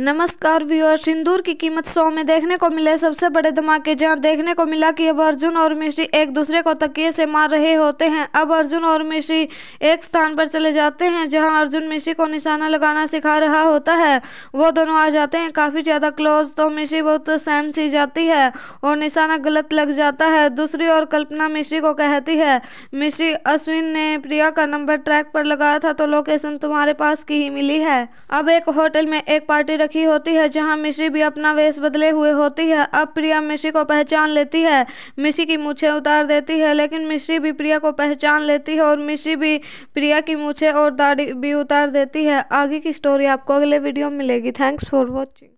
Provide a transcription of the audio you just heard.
नमस्कार व्यूअर, सिंदूर की कीमत सौ में देखने को मिले। सबसे बड़े धमाके जहाँ देखने को मिला कि अब अर्जुन और मिश्री एक दूसरे को तकिए से मार रहे होते हैं। अब अर्जुन और मिश्री एक स्थान पर चले जाते हैं, जहाँ अर्जुन मिश्री को निशाना लगाना सिखा रहा होता है। वो दोनों आ जाते हैं, काफ़ी ज़्यादा क्लोज तो मिश्री बहुत सहम सी जाती है और निशाना गलत लग जाता है। दूसरी ओर कल्पना मिश्री को कहती है, मिश्री, अश्विन ने प्रिया का नंबर ट्रैक पर लगाया था तो लोकेशन तुम्हारे पास की ही मिली है। अब एक होटल में एक पार्टी रखी होती है, जहाँ मिशी भी अपना वेश बदले हुए होती है। अब प्रिया मिशी को पहचान लेती है। मिशी की मूछे उतार देती है, लेकिन मिशी भी प्रिया को पहचान लेती है और मिशी भी प्रिया की मूछे और दाढ़ी भी उतार देती है। आगे की स्टोरी आपको अगले वीडियो में मिलेगी। Thanks for watching